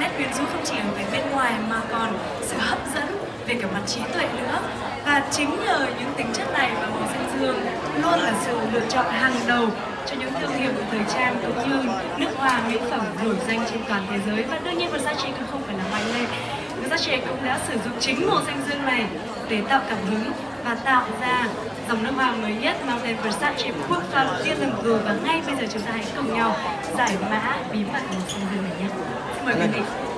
nét quyến rũ không chỉ ở về bên ngoài mà còn sự hấp dẫn về cả mặt trí tuệ nữa. Và chính nhờ những tính chất này mà màu xanh dương luôn là sự lựa chọn hàng đầu cho những thương hiệu thời trang cũng như nước hoa mỹ phẩm nổi danh trên toàn thế giới. Và đương nhiên Versace cũng không phải là ngoại lệ. Versace cũng đã sử dụng chính màu xanh dương này để tạo cảm hứng và tạo ra dòng nước hoa mới nhất mang tên Versace Quốc Phạm Tiên Rừng Gừ và ngay bây giờ chúng ta hãy cùng nhau giải mã bí mật màu xanh dương này nhé. Xin mời quý vị.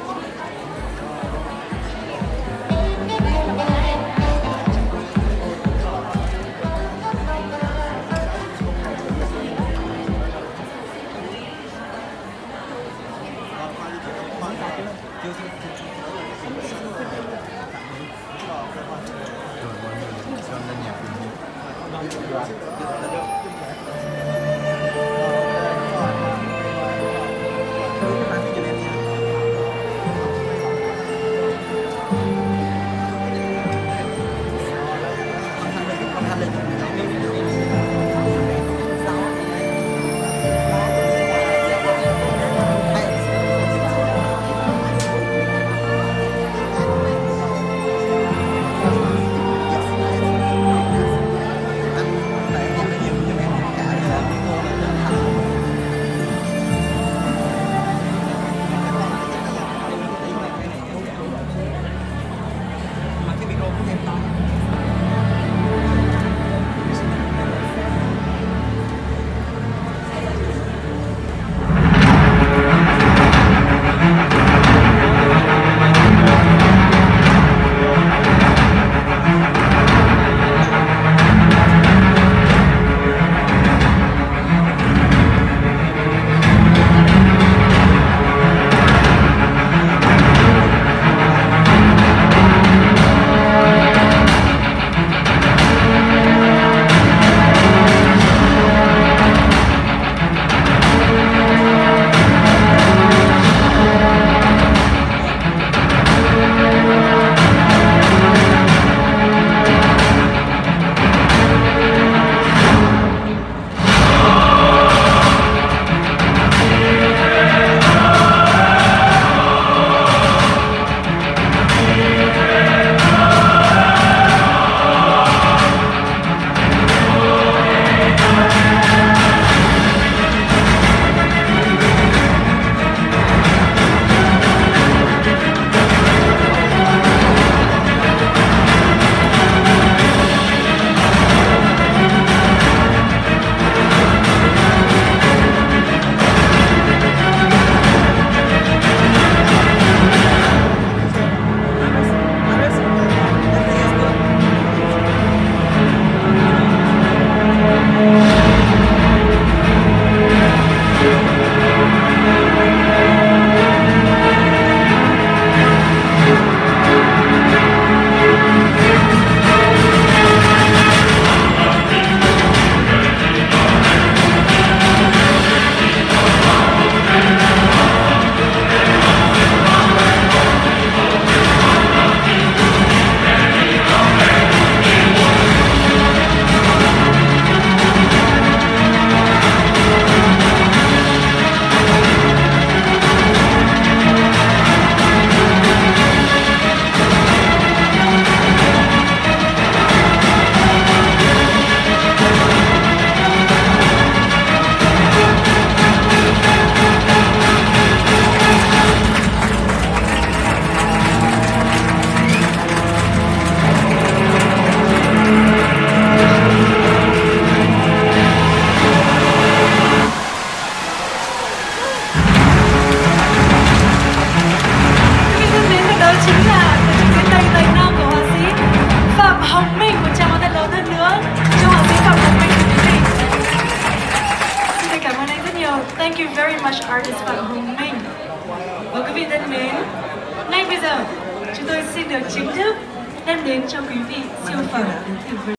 Artist Phạm Hồng Minh. Và quý vị thân mến, Ngay bây giờ, chúng tôi xin được chính thức đem đến cho quý vị siêu phẩm đến từ